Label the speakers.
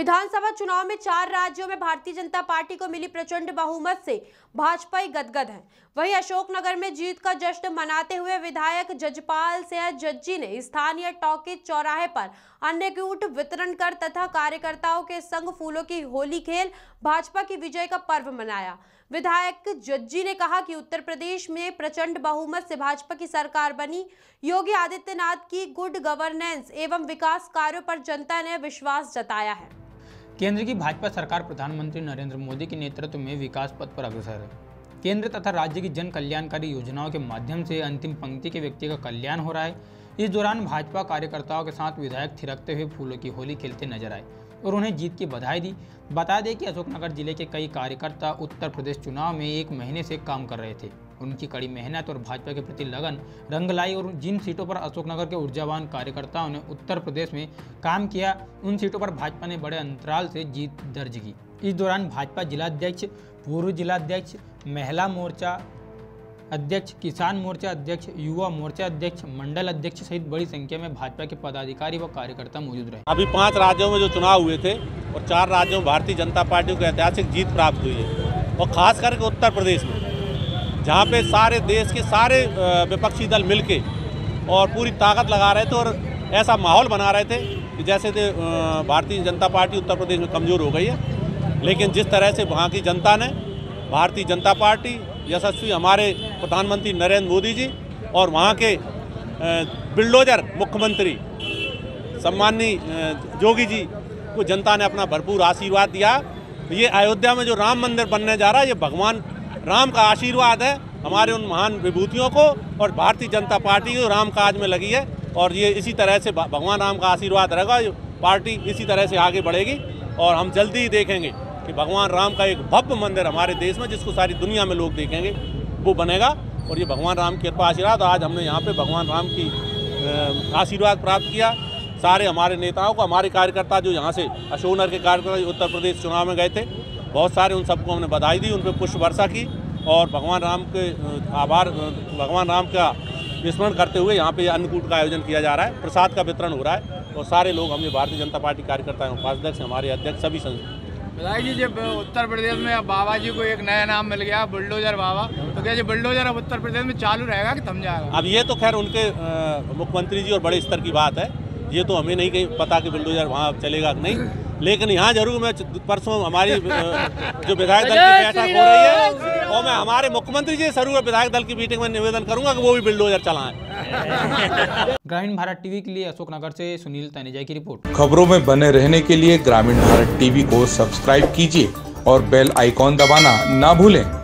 Speaker 1: विधानसभा चुनाव में चार राज्यों में भारतीय जनता पार्टी को मिली प्रचंड बहुमत से भाजपा ही गदगद है। वहीं अशोकनगर में जीत का जश्न मनाते हुए विधायक जजपाल सिंह जज्जी ने स्थानीय टॉकीज चौराहे पर अन्नकूट वितरण कर तथा कार्यकर्ताओं के संग फूलों की होली खेल, भाजपा की विजय का पर्व मनाया। विधायक जज्जी ने कहा कि उत्तर प्रदेश में प्रचंड बहुमत से भाजपा की सरकार बनी। योगी आदित्यनाथ की गुड गवर्नेंस एवं विकास कार्यों पर जनता ने विश्वास जताया है।
Speaker 2: केंद्र की भाजपा सरकार प्रधानमंत्री नरेंद्र मोदी के नेतृत्व में विकास पथ पर अग्रसर है। केंद्र तथा राज्य की जन कल्याणकारी योजनाओं के माध्यम से अंतिम पंक्ति के व्यक्ति का कल्याण हो रहा है। इस दौरान भाजपा कार्यकर्ताओं के साथ विधायक थिरकते हुए फूलों की होली खेलते नज़र आए। और उन्हें जीत की बधाई दी। बता दें कि अशोकनगर ज़िले के कई कार्यकर्ता उत्तर प्रदेश चुनाव में एक महीने से काम कर रहे थे। उनकी कड़ी मेहनत और भाजपा के प्रति लगन रंग लाई और जिन सीटों पर अशोकनगर के ऊर्जावान कार्यकर्ताओं ने उत्तर प्रदेश में काम किया, उन सीटों पर भाजपा ने बड़े अंतराल से जीत दर्ज की। इस दौरान भाजपा जिलाध्यक्ष, पूर्व जिलाध्यक्ष, महिला मोर्चा अध्यक्ष, किसान मोर्चा अध्यक्ष, युवा मोर्चा अध्यक्ष, मंडल अध्यक्ष सहित बड़ी संख्या में भाजपा के पदाधिकारी व कार्यकर्ता मौजूद रहे।
Speaker 3: अभी पाँच राज्यों में जो चुनाव हुए थे और चार राज्यों में भारतीय जनता पार्टी को ऐतिहासिक जीत प्राप्त हुई है। और खास करके उत्तर प्रदेश में, जहाँ पे सारे देश के सारे विपक्षी दल मिलके और पूरी ताकत लगा रहे थे और ऐसा माहौल बना रहे थे कि जैसे भारतीय जनता पार्टी उत्तर प्रदेश में कमज़ोर हो गई है। लेकिन जिस तरह से वहाँ की जनता ने, भारतीय जनता पार्टी यशस्वी हमारे प्रधानमंत्री नरेंद्र मोदी जी और वहाँ के बिल्डोजर मुख्यमंत्री सम्मानी जोगी जी को जनता ने अपना भरपूर आशीर्वाद दिया। ये अयोध्या में जो राम मंदिर बनने जा रहा है, ये भगवान राम का आशीर्वाद है हमारे उन महान विभूतियों को और भारतीय जनता पार्टी को राम काज में लगी है और ये इसी तरह से भगवान राम का आशीर्वाद रहेगा पार्टी इसी तरह से आगे बढ़ेगी और हम जल्दी ही देखेंगे। कि भगवान राम का एक भव्य मंदिर हमारे देश में, जिसको सारी दुनिया में लोग देखेंगे, वो बनेगा। और ये भगवान राम की कृपा आशीर्वाद, आज हमने यहाँ पे भगवान राम की आशीर्वाद प्राप्त किया। सारे हमारे नेताओं को, हमारे कार्यकर्ता जो यहाँ से अशोकनगर के कार्यकर्ता उत्तर प्रदेश चुनाव में गए थे, बहुत सारे उन सबको हमने बधाई दी, उन पर पुष्प वर्षा की। और भगवान राम के आभार भगवान राम का विस्मरण करते हुए यहाँ पे अन्नकूट का आयोजन किया जा रहा है। प्रसाद का वितरण हो रहा है। और सारे लोग हम भारतीय जनता पार्टी कार्यकर्ता उपाध्यक्ष, हमारे अध्यक्ष, सभी
Speaker 4: बताइए जी जब उत्तर प्रदेश में बाबा जी को एक नया नाम मिल गया बुलडोजर बाबा तो क्या जी बुलडोजर अब उत्तर प्रदेश में चालू रहेगा कि थम जाएगा?
Speaker 3: अब ये तो खैर उनके मुख्यमंत्री जी और बड़े स्तर की बात है। ये तो हमें नहीं कहीं पता कि बुलडोजर वहाँ चलेगा कि नहीं। लेकिन यहाँ ज़रूर मैं परसों हमारी जो विधायक दल की बैठक हो रही है और मैं हमारे मुख्यमंत्री जी ज़रूर विधायक दल की मीटिंग में निवेदन करूँगा कि वो भी बिल्डोजर चलाएँ।
Speaker 2: ग्रामीण भारत टीवी के लिए अशोकनगर से सुनील तनेजा की रिपोर्ट।
Speaker 5: खबरों में बने रहने के लिए ग्रामीण भारत टीवी को सब्सक्राइब कीजिए और बेल आइकॉन दबाना ना भूलें।